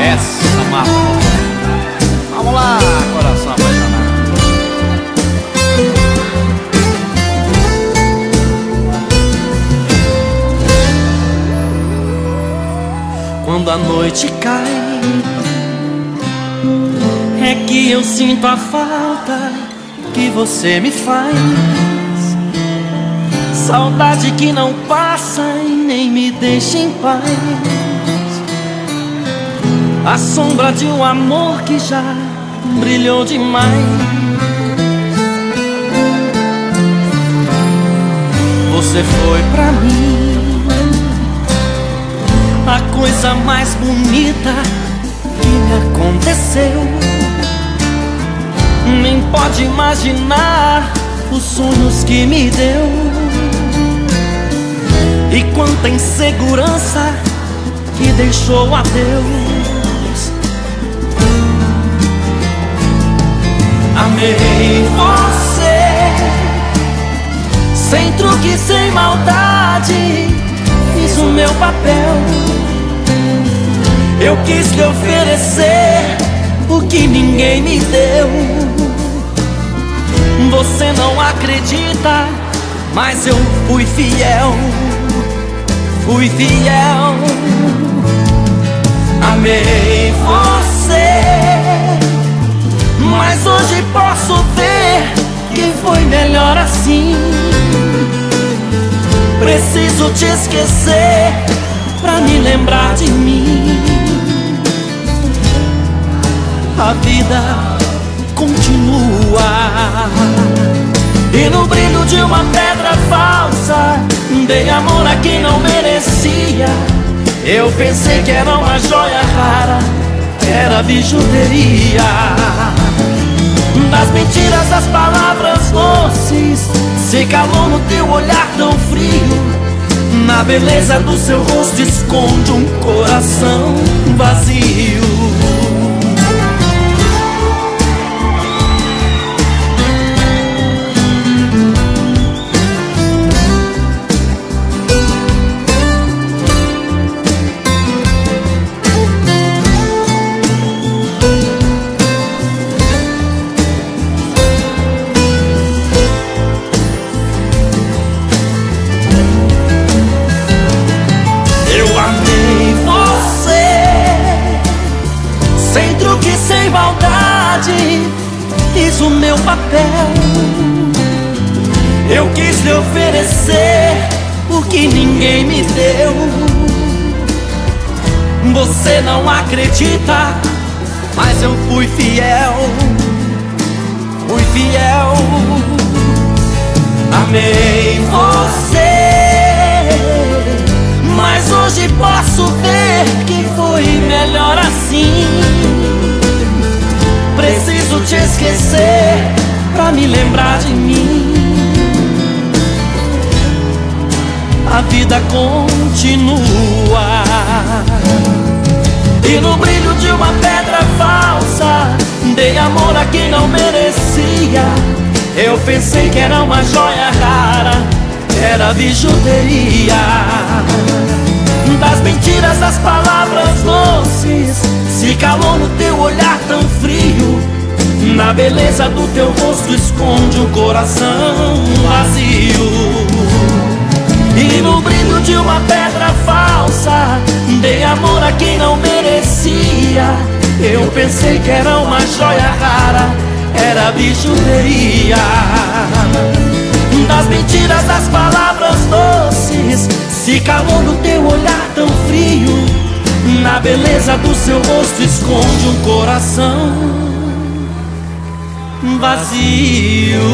Essa mata. Vamos lá, coração apaixonado. Quando a noite cai, é que eu sinto a falta que você me faz. Saudade que não passa e nem me deixa em paz. A sombra de um amor que já brilhou demais. Você foi pra mim a coisa mais bonita que me aconteceu. Nem pode imaginar os sonhos que me deu. E quanta insegurança que deixou a Deus. Amei você, sem truque, sem maldade, fiz o meu papel. Eu quis lhe oferecer o que ninguém me deu. Você não acredita, mas eu fui fiel. Fui fiel. Amei você, mas hoje posso ver que foi melhor assim. Preciso te esquecer pra me lembrar de mim. A vida continua. E no brilho de uma pedra falsa, dei amor a quem não merecia. Eu pensei que era uma joia rara, era bijuteria. Das mentiras, das palavras doces, se calou no teu olhar tão frio. Na beleza do seu rosto esconde um coração vazio. O meu papel. Eu quis lhe oferecer o que ninguém me deu. Você não acredita, mas eu fui fiel, fui fiel. Amei você. Te esquecer pra me lembrar de mim. A vida continua. E no brilho de uma pedra falsa, dei amor a quem não merecia. Eu pensei que era uma joia rara, era bijuteria. Das mentiras, das palavras doces, se calou no teu olhar. Na beleza do teu rosto esconde um coração vazio. E no brilho de uma pedra falsa, dei amor a quem não merecia. Eu pensei que era uma joia rara, era bijuteria. Das mentiras, das palavras doces, se calou no teu olhar tão frio. Na beleza do seu rosto esconde um coração vazio.